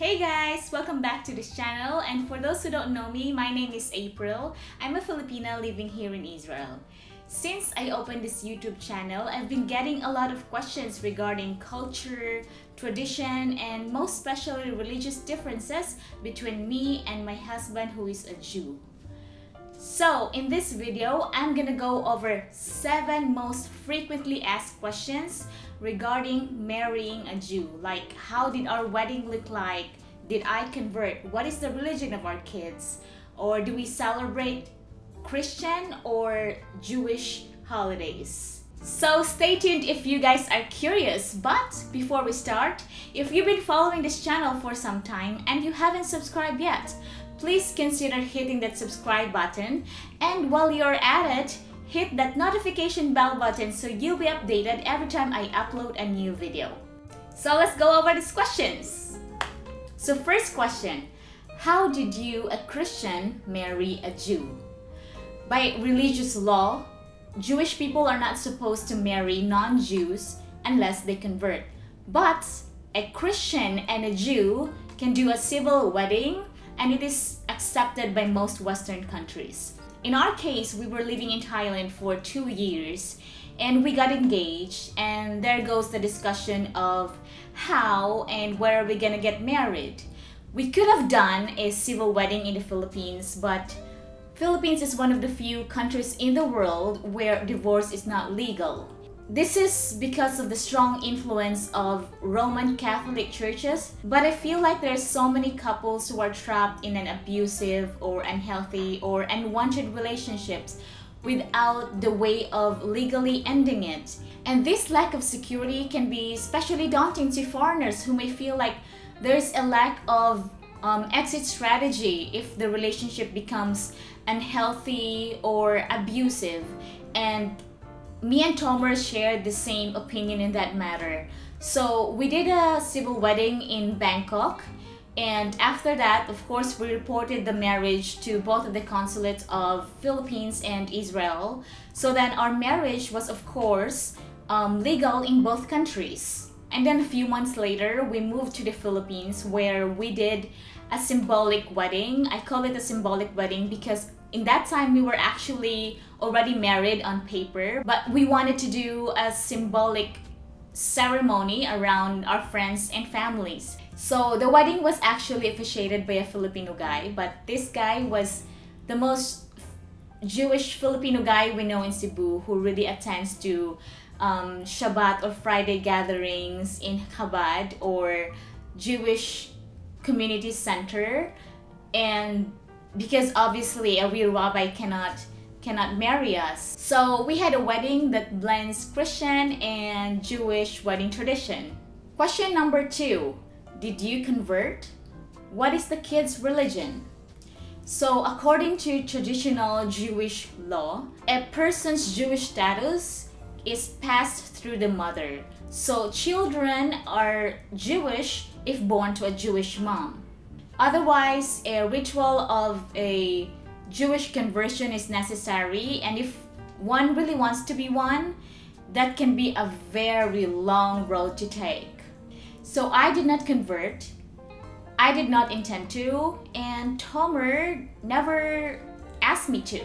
Hey guys! Welcome back to this channel and for those who don't know me, my name is April. I'm a Filipina living here in Israel. Since I opened this YouTube channel, I've been getting a lot of questions regarding culture, tradition, and most especially religious differences between me and my husband who is a Jew. So in this video, I'm gonna go over 7 most frequently asked questions regarding marrying a Jew. Like, how did our wedding look like? Did I convert? What is the religion of our kids? Or do we celebrate Christian or Jewish holidays? So stay tuned if you guys are curious. But before we start, if you've been following this channel for some time and you haven't subscribed yet, please consider hitting that subscribe button. And while you're at it, hit that notification bell button so you'll be updated every time I upload a new video. So let's go over these questions. So first question, how did you, a Christian, marry a Jew? By religious law, Jewish people are not supposed to marry non-Jews unless they convert. But a Christian and a Jew can do a civil wedding and it is accepted by most Western countries. In our case, we were living in Thailand for two years and we got engaged and there goes the discussion of how and where are we gonna get married. We could have done a civil wedding in the Philippines but Philippines is one of the few countries in the world where divorce is not legal. This is because of the strong influence of Roman Catholic churches, but I feel like there's so many couples who are trapped in an abusive or unhealthy or unwanted relationships without the way of legally ending it. And this lack of security can be especially daunting to foreigners who may feel like there's a lack of um, exit strategy if the relationship becomes unhealthy or abusive. And me and Tomer shared the same opinion in that matter. So we did a civil wedding in Bangkok and after that, of course, we reported the marriage to both of the consulates of Philippines and Israel. So then our marriage was, of course, um, legal in both countries. And then a few months later, we moved to the Philippines where we did a symbolic wedding. I call it a symbolic wedding because in that time we were actually already married on paper but we wanted to do a symbolic ceremony around our friends and families. So the wedding was actually officiated by a filipino guy but this guy was the most jewish filipino guy we know in cebu who really attends to um, shabbat or friday gatherings in chabad or jewish community center. And because obviously a real rabbi cannot cannot marry us. So we had a wedding that blends Christian and Jewish wedding tradition. Question number two, did you convert? What is the kid's religion? So according to traditional Jewish law, a person's Jewish status is passed through the mother. So children are Jewish if born to a Jewish mom. Otherwise, a ritual of a Jewish conversion is necessary and if one really wants to be one, that can be a very long road to take. So I did not convert. I did not intend to and Tomer never asked me to.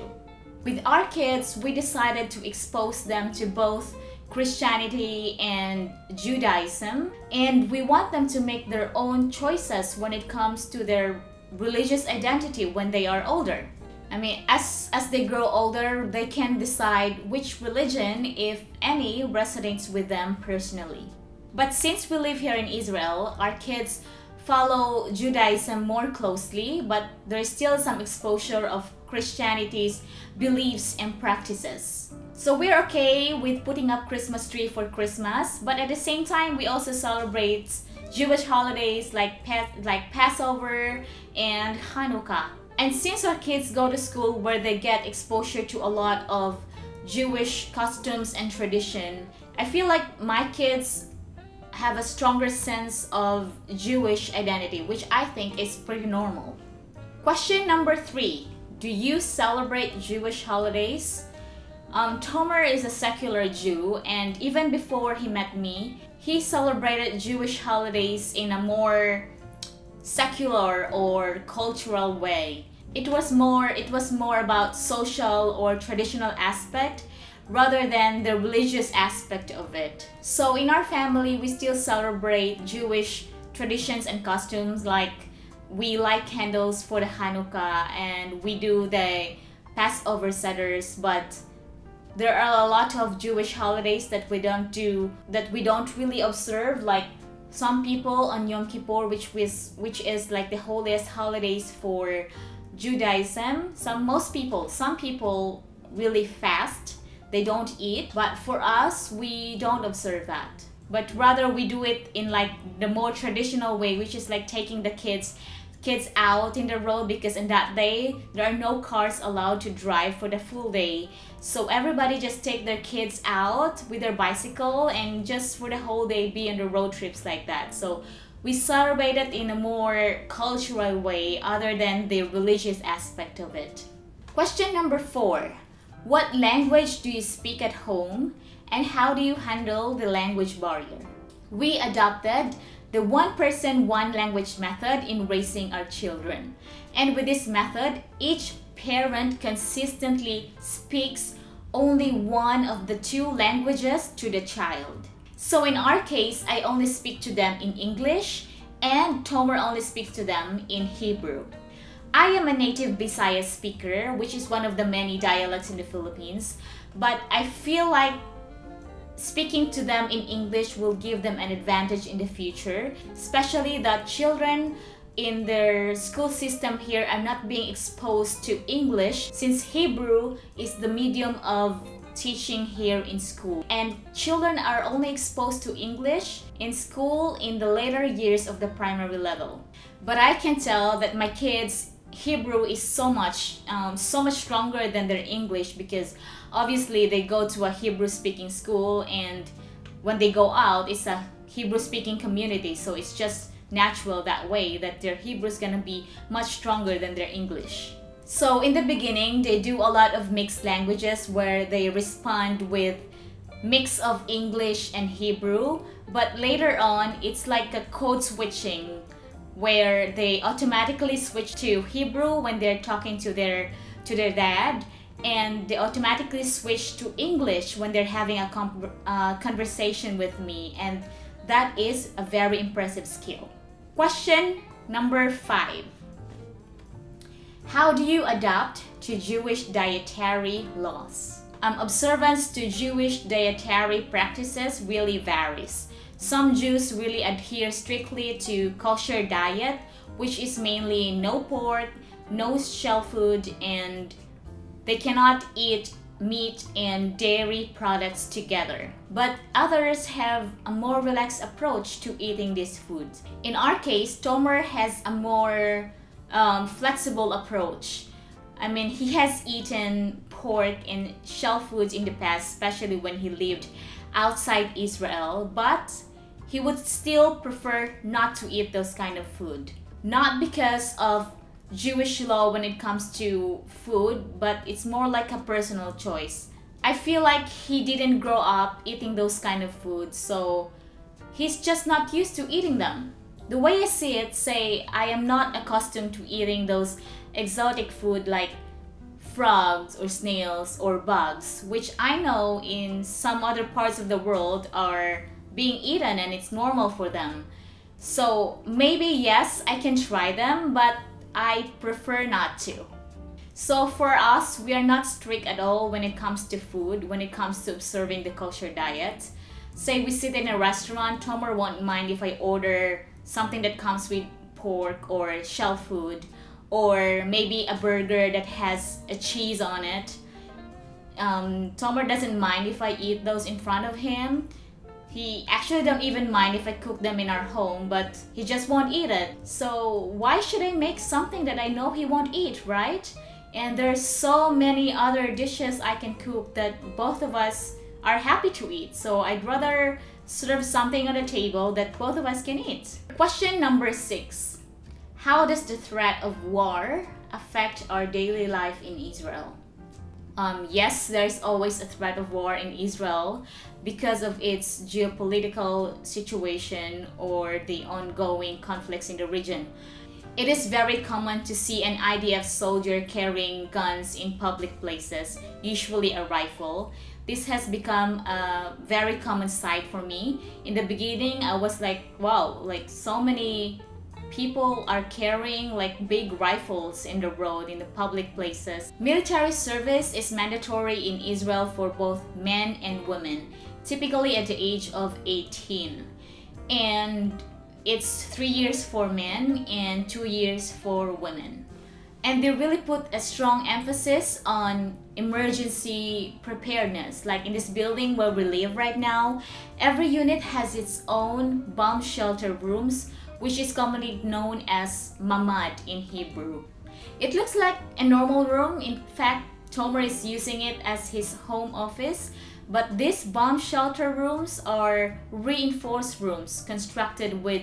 With our kids, we decided to expose them to both Christianity and Judaism and we want them to make their own choices when it comes to their religious identity when they are older. I mean, as, as they grow older, they can decide which religion, if any, resonates with them personally. But since we live here in Israel, our kids follow Judaism more closely, but there's still some exposure of Christianity's beliefs and practices. So we're okay with putting up Christmas tree for Christmas, but at the same time, we also celebrate Jewish holidays like like Passover and Hanukkah. And since our kids go to school where they get exposure to a lot of Jewish costumes and tradition, I feel like my kids have a stronger sense of Jewish identity, which I think is pretty normal. Question number three, do you celebrate Jewish holidays? Um, Tomer is a secular Jew, and even before he met me, he celebrated Jewish holidays in a more secular or cultural way. It was more it was more about social or traditional aspect rather than the religious aspect of it. So in our family, we still celebrate Jewish traditions and costumes like we light candles for the Hanukkah and we do the Passover Seders, but there are a lot of Jewish holidays that we don't do that we don't really observe like some people on Yom Kippur which is which is like the holiest holidays for Judaism. Some most people some people really fast. They don't eat. But for us we don't observe that. But rather we do it in like the more traditional way which is like taking the kids kids out in the road because in that day there are no cars allowed to drive for the full day. So everybody just take their kids out with their bicycle and just for the whole day be on the road trips like that. So we celebrate it in a more cultural way other than the religious aspect of it. Question number four. What language do you speak at home and how do you handle the language barrier? We adopted the one person, one language method in raising our children. And with this method, each parent consistently speaks only one of the two languages to the child. So in our case, I only speak to them in English and Tomer only speaks to them in Hebrew. I am a native Bisaya speaker, which is one of the many dialects in the Philippines, but I feel like speaking to them in English will give them an advantage in the future, especially that children in their school system here are not being exposed to English since Hebrew is the medium of teaching here in school. And children are only exposed to English in school in the later years of the primary level. But I can tell that my kids Hebrew is so much um, so much stronger than their English because obviously they go to a Hebrew speaking school and when they go out it's a Hebrew speaking community so it's just natural that way that their Hebrew is gonna be much stronger than their English. So in the beginning they do a lot of mixed languages where they respond with mix of English and Hebrew but later on it's like a code switching where they automatically switch to Hebrew when they're talking to their to their dad and they automatically switch to English when they're having a uh, conversation with me and that is a very impressive skill. Question number 5. How do you adapt to Jewish dietary laws? Um, observance to Jewish dietary practices really varies. Some Jews really adhere strictly to kosher diet, which is mainly no pork, no shell food, and they cannot eat meat and dairy products together. But others have a more relaxed approach to eating these foods. In our case, Tomer has a more um, flexible approach. I mean, he has eaten pork and shell foods in the past, especially when he lived outside Israel, but he would still prefer not to eat those kind of food. Not because of Jewish law when it comes to food, but it's more like a personal choice. I feel like he didn't grow up eating those kind of foods, so he's just not used to eating them. The way I see it, say I am not accustomed to eating those exotic food like frogs or snails or bugs, which I know in some other parts of the world are being eaten and it's normal for them. So maybe yes, I can try them, but I prefer not to. So for us, we are not strict at all when it comes to food, when it comes to observing the kosher diet. Say we sit in a restaurant, Tomer won't mind if I order something that comes with pork or shell food or maybe a burger that has a cheese on it. Um, Tomer doesn't mind if I eat those in front of him he actually don't even mind if I cook them in our home, but he just won't eat it. So why should I make something that I know he won't eat, right? And there's so many other dishes I can cook that both of us are happy to eat. So I'd rather serve something on the table that both of us can eat. Question number six. How does the threat of war affect our daily life in Israel? Um, yes, there's always a threat of war in Israel because of its geopolitical situation or the ongoing conflicts in the region. It is very common to see an IDF soldier carrying guns in public places, usually a rifle. This has become a very common sight for me. In the beginning, I was like, wow, like so many people are carrying like big rifles in the road in the public places. Military service is mandatory in Israel for both men and women, typically at the age of 18. And it's three years for men and two years for women. And they really put a strong emphasis on emergency preparedness. Like in this building where we live right now, every unit has its own bomb shelter rooms, which is commonly known as mamad in Hebrew. It looks like a normal room. In fact, Tomer is using it as his home office, but these bomb shelter rooms are reinforced rooms constructed with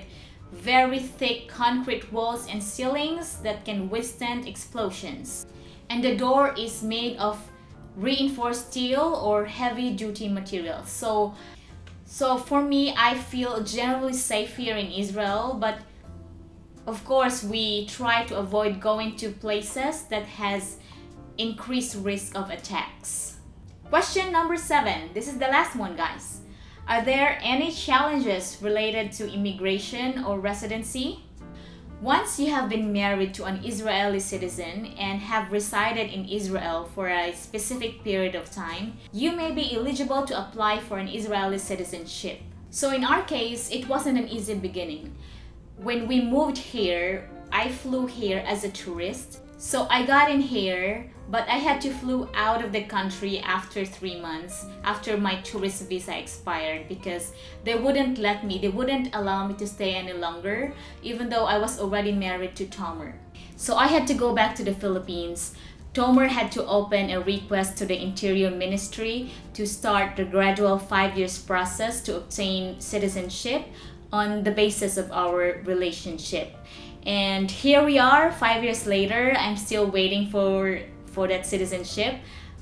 very thick concrete walls and ceilings that can withstand explosions. And the door is made of reinforced steel or heavy duty material. So, so for me, I feel generally safe here in Israel, but of course, we try to avoid going to places that has increased risk of attacks. Question number seven. This is the last one, guys. Are there any challenges related to immigration or residency? Once you have been married to an Israeli citizen and have resided in Israel for a specific period of time, you may be eligible to apply for an Israeli citizenship. So in our case, it wasn't an easy beginning. When we moved here, I flew here as a tourist. So I got in here but I had to flew out of the country after three months after my tourist visa expired because they wouldn't let me, they wouldn't allow me to stay any longer even though I was already married to Tomer. So I had to go back to the Philippines. Tomer had to open a request to the Interior Ministry to start the gradual five years process to obtain citizenship on the basis of our relationship. And here we are, five years later, I'm still waiting for for that citizenship.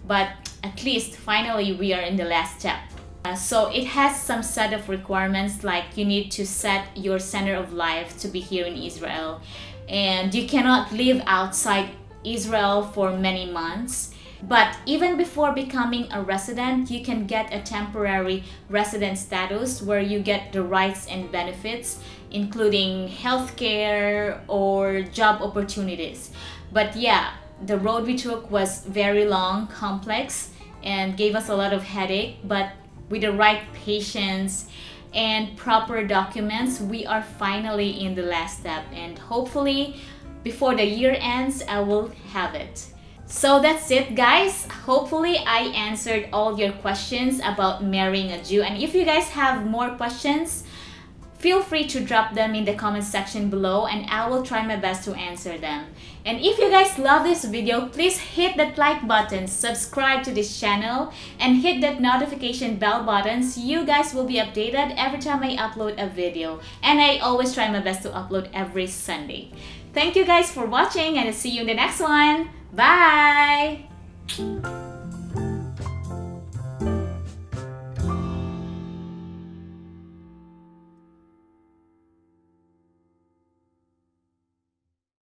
But at least finally we are in the last step. Uh, so it has some set of requirements like you need to set your center of life to be here in Israel. And you cannot live outside Israel for many months. But even before becoming a resident, you can get a temporary resident status where you get the rights and benefits, including healthcare or job opportunities. But yeah, the road we took was very long, complex, and gave us a lot of headache. But with the right patience and proper documents, we are finally in the last step. And hopefully, before the year ends, I will have it. So that's it guys. Hopefully I answered all your questions about marrying a Jew. And if you guys have more questions, Feel free to drop them in the comment section below and I will try my best to answer them. And if you guys love this video, please hit that like button, subscribe to this channel, and hit that notification bell button so you guys will be updated every time I upload a video. And I always try my best to upload every Sunday. Thank you guys for watching and I'll see you in the next one. Bye!